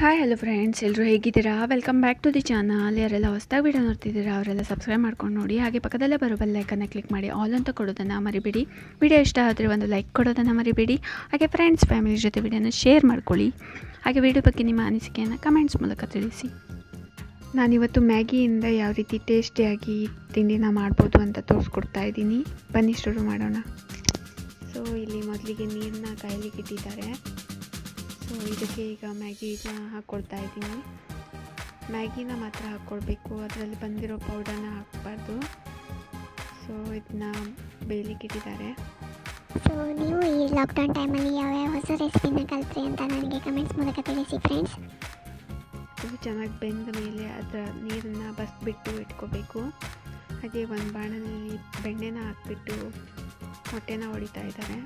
Hi hello friends ಎಲ್ಲರೂ ಹೇಗಿದ್ದೀರಾ? Welcome back to the channel ಯಾರೆಲ್ಲ ಹೊಸದಾಗಿ ವಿಡಿಯೋ ನೋಡ್ತಿದ್ದೀರಾ, ಅವರೆಲ್ಲ ಸಬ್ಸ್ಕ್ರೈಬ್ ಮಾಡ್ಕೊಂಡು ನೋಡಿ. ಹಾಗೆ ಪಕ್ಕದಲ್ಲೇ ಬರೋ ಬೆಲ್ಲೈಕನ್ನ ಕ್ಲಿಕ್ ಮಾಡಿ ಆಲ್ ಅಂತ ಕೊಡೋದನ್ನು ಮರಿಬೇಡಿ. ವಿಡಿಯೋ ಇಷ್ಟ ಆದರೆ ಒಂದು ಲೈಕ್ ಕೊಡೋದನ್ನು ಮರಿಬೇಡಿ. ಹಾಗೆ ಫ್ರೆಂಡ್ಸ್ ಫ್ಯಾಮಿಲಿ ಜೊತೆ ವಿಡಿಯೋನ ಶೇರ್ ಮಾಡ್ಕೊಳ್ಳಿ. ಹಾಗೆ ವಿಡಿಯೋ ಬಗ್ಗೆ ನಿಮ್ಮ ಅನಿಸಿಕೆಯನ್ನು ಕಮೆಂಟ್ಸ್ ಮೂಲಕ ತಿಳಿಸಿ. ನಾನಿವತ್ತು ಮ್ಯಾಗಿಯಿಂದ ಯಾವ ರೀತಿ ಟೇಸ್ಟಿಯಾಗಿ ತಿಂಡಿನ ಮಾಡ್ಬೋದು ಅಂತ ತೋರಿಸ್ಕೊಡ್ತಾ ಇದ್ದೀನಿ. ಬನ್ನಿ ಶುರು ಮಾಡೋಣ. ಸೊ ಇಲ್ಲಿ ಮೊದಲಿಗೆ ನೀರನ್ನ ಕಾಯ್ಲಿಕ್ಕೆ ಇಟ್ಟಿದ್ದಾರೆ. ಸೊ ಇದಕ್ಕೆ ಈಗ ಮ್ಯಾಗಿನ ಹಾಕ್ಕೊಡ್ತಾ ಇದ್ದೀನಿ. ಮ್ಯಾಗಿನ ಮಾತ್ರ ಹಾಕ್ಕೊಡ್ಬೇಕು ಅದರಲ್ಲಿ ಬಂದಿರೋ ಪೌಡರ್ನ ಹಾಕಬಾರ್ದು. ಸೊ ಇದನ್ನ ಬೇಯಲಿಕ್ಕೆ ಇಟ್ಟಿದ್ದಾರೆ. ಸೊ ನೀವು ಈ ಲಾಕ್ಡೌನ್ ಟೈಮಲ್ಲಿ ಯಾವ್ಯಾವ ಹೊಸ ರೆಸಿಪಿನ ಕಲ್ತ್ರಿ ಅಂತ ನನಗೆ ಕಮೆಂಟ್ಸ್ ಮೂಲಕ ತಿಳಿಸಿ ಫ್ರೆಂಡ್ಸ್. ಇದು ಚೆನ್ನಾಗಿ ಬೆಂದ ಮೇಲೆ ಅದರ ನೀರನ್ನು ಬಸ್ಬಿಟ್ಟು ಇಟ್ಕೋಬೇಕು. ಹಾಗೆ ಒಂದು ಬಾಣದಲ್ಲಿ ಬೆಣ್ಣೆನ ಹಾಕ್ಬಿಟ್ಟು ಮೊಟ್ಟೆನ ಹೊಡಿತಾ ಇದ್ದಾರೆ.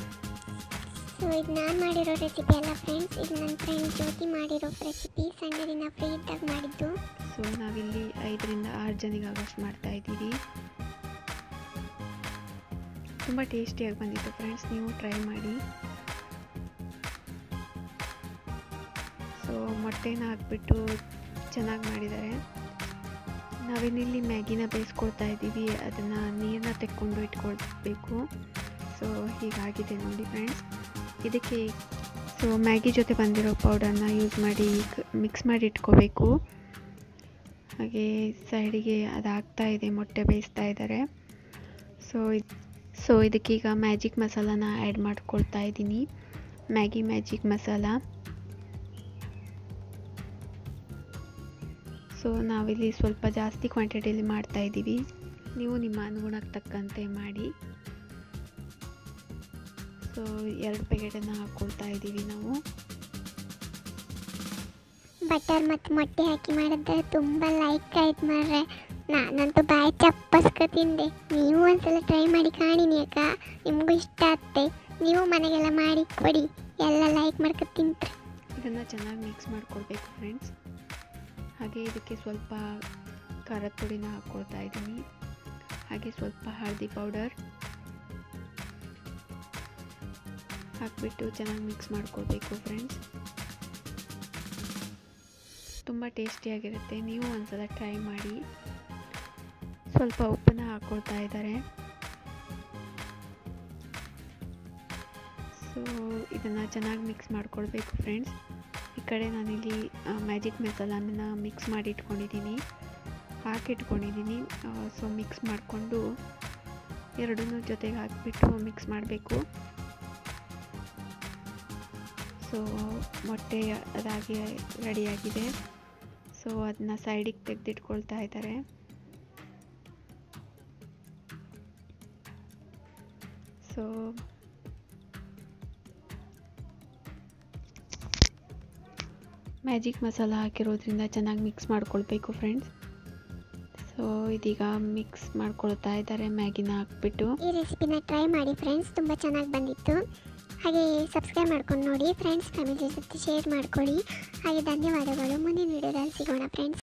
ಸೊ ಇದು ನಾನು ಮಾಡಿರೋ ರೆಸಿಪಿ ಅಲ್ಲ ಫ್ರೆಂಡ್ಸ್ ಇದು ನನ್ನ ಫ್ರೆಂಡ್ ಜ್ಯೋತಿ ಮಾಡಿರೋ ರೆಸಿಪಿ ದಿನ ಫ್ರೀ ಇದ್ದಾಗ ಮಾಡಿದ್ದು. ಸೊ ನಾವಿಲ್ಲಿ ಐದರಿಂದ ಆರು ಜನಿಗೆ ಆಗೋಷ್ಟು ಮಾಡ್ತಾ ಇದ್ದೀವಿ. ತುಂಬ ಟೇಸ್ಟಿಯಾಗಿ ಬಂದಿತ್ತು ಫ್ರೆಂಡ್ಸ್ ನೀವು ಟ್ರೈ ಮಾಡಿ. ಸೊ ಮೊಟ್ಟೆನ ಹಾಕ್ಬಿಟ್ಟು ಚೆನ್ನಾಗಿ ಮಾಡಿದ್ದಾರೆ ನಾವೇನಿಲ್ಲಿ ಮ್ಯಾಗಿನ ಬೇಯಿಸ್ಕೊಳ್ತಾ ಇದ್ದೀವಿ, ಅದನ್ನು ನೀರನ್ನ ತೆಕ್ಕೊಂಡು ಇಟ್ಕೊಳ್ಬೇಕು. ಸೊ ಹೀಗಾಗಿದೆ ನೋಡಿ ಫ್ರೆಂಡ್ಸ್ ಇದಕ್ಕೆ ಸೊ ಮ್ಯಾಗಿ ಜೊತೆ ಬಂದಿರೋ ಪೌಡರ್ನ ಯೂಸ್ ಮಾಡಿ ಮಿಕ್ಸ್ ಮಾಡಿ ಇಟ್ಕೋಬೇಕು. ಹಾಗೆ ಸೈಡಿಗೆ ಅದಾಗ್ತಾ ಇದೆ, ಮೊಟ್ಟೆ ಬೇಯಿಸ್ತಾ ಇದ್ದಾರೆ ಸೊ ಸೊ ಇದಕ್ಕೀಗ ಮ್ಯಾಜಿಕ್ ಮಸಾಲಾನ ಆ್ಯಡ್ ಮಾಡ್ಕೊಳ್ತಾ ಇದ್ದೀನಿ. Maggi magic masala. ಸೊ ನಾವಿಲ್ಲಿ ಸ್ವಲ್ಪ ಜಾಸ್ತಿ ಕ್ವಾಂಟಿಟಿಯಲ್ಲಿ ಮಾಡ್ತಾ ಇದ್ದೀವಿ. ನೀವು ನಿಮ್ಮ ಅನುಗುಣಕ್ಕೆ ತಕ್ಕಂತೆ ಮಾಡಿ. ಸೊ ಎರಡು ಪ್ಯಾಕೆಟನ್ನು ಹಾಕ್ಕೊಳ್ತಾ ಇದ್ದೀವಿ ನಾವು. ಬಟರ್ ಮತ್ತು ಮೊಟ್ಟೆ ಹಾಕಿ ಮಾಡಿದ್ರೆ ತುಂಬ ಲೈಕ್ ಆಯ್ತು ಮಾರ್ರೆ. ನಾನಂತೂ ಬಾಯಿ ಚಪ್ಪಸ್ಕ ತಿಂದೆ ನೀವು ಒಂದ್ಸಲ ಟ್ರೈ ಮಾಡಿ ಕಾಣಿನಿ ಅಕ್ಕ. ನಿಮಗೂ ಇಷ್ಟ ಆಗ್ತೆ. ನೀವು ಮನೆಗೆಲ್ಲ ಮಾಡಿ ಕೊಡಿ. ಎಲ್ಲ ಲೈಕ್ ಮಾಡ್ಕೊ ತಿಂತ್ರಿ ಇದನ್ನು ಚೆನ್ನಾಗಿ ಮಿಕ್ಸ್ ಮಾಡ್ಕೊಳ್ಬೇಕು ಫ್ರೆಂಡ್ಸ್ ಹಾಗೆ ಇದಕ್ಕೆ ಸ್ವಲ್ಪ ಖಾರದ ಪುಡಿನ ಹಾಕ್ಕೊಳ್ತಾ ಇದ್ದೀನಿ. ಹಾಗೆ ಸ್ವಲ್ಪ ಹಳದಿ ಪೌಡರ್ ಹಾಕ್ಬಿಟ್ಟು ಚೆನ್ನಾಗಿ ಮಿಕ್ಸ್ ಮಾಡ್ಕೋಬೇಕು ಫ್ರೆಂಡ್ಸ್ ತುಂಬ ಟೇಸ್ಟಿಯಾಗಿರುತ್ತೆ ನೀವು ಒಂದ್ಸಲ ಟ್ರೈ ಮಾಡಿ. ಸ್ವಲ್ಪ ಉಪ್ಪನ್ನ ಹಾಕ್ಕೊಳ್ತಾ ಇದ್ದಾರೆ. ಸೊ ಇದನ್ನು ಚೆನ್ನಾಗಿ ಮಿಕ್ಸ್ ಮಾಡ್ಕೊಳ್ಬೇಕು ಫ್ರೆಂಡ್ಸ್ ಈ ಕಡೆ ನಾನಿಲ್ಲಿ ಮ್ಯಾಜಿಕ್ ಮಸಾಲಾನ ಮಿಕ್ಸ್ ಮಾಡಿ ಇಟ್ಕೊಂಡಿದ್ದೀನಿ ಹಾಕಿಟ್ಕೊಂಡಿದ್ದೀನಿ. ಸೊ ಮಿಕ್ಸ್ ಮಾಡಿಕೊಂಡು ಎರಡನ್ನೂ ಜೊತೆಗೆ ಹಾಕಿಬಿಟ್ಟು ಮಿಕ್ಸ್ ಮಾಡಬೇಕು. ಸೊ ಮೊಟ್ಟೆ ಅದಾಗಿ ರೆಡಿಯಾಗಿದೆ. ಸೊ ಅದನ್ನ ಸೈಡಿಗೆ ತೆಗೆದಿಟ್ಕೊಳ್ತಾ ಇದ್ದಾರೆ. ಸೊ ಮ್ಯಾಜಿಕ್ ಮಸಾಲ ಹಾಕಿರೋದ್ರಿಂದ ಚೆನ್ನಾಗಿ ಮಿಕ್ಸ್ ಮಾಡ್ಕೊಳ್ಬೇಕು ಫ್ರೆಂಡ್ಸ್ ಸೊ ಇದೀಗ ಮಿಕ್ಸ್ ಮಾಡ್ಕೊಳ್ತಾ ಇದ್ದಾರೆ ಮ್ಯಾಗಿನ ಹಾಕ್ಬಿಟ್ಟು. ಈ ರೆಸಿಪಿನ ಟ್ರೈ ಮಾಡಿ ಫ್ರೆಂಡ್ಸ್ ತುಂಬ ಚೆನ್ನಾಗಿ ಬಂದಿತ್ತು. ಹಾಗೆ ಸಬ್ಸ್ಕ್ರೈಬ್ ಮಾಡ್ಕೊಂಡು ನೋಡಿ ಫ್ರೆಂಡ್ಸ್ ಫ್ಯಾಮಿಲಿ ಜೊತೆ ಶೇರ್ ಮಾಡ್ಕೊಳ್ಳಿ. ಹಾಗೆ ಧನ್ಯವಾದಗಳು. ಮುಂದಿನ ವಿಡಿಯೋದಲ್ಲಿ ಸಿಗೋಣ ಫ್ರೆಂಡ್ಸ್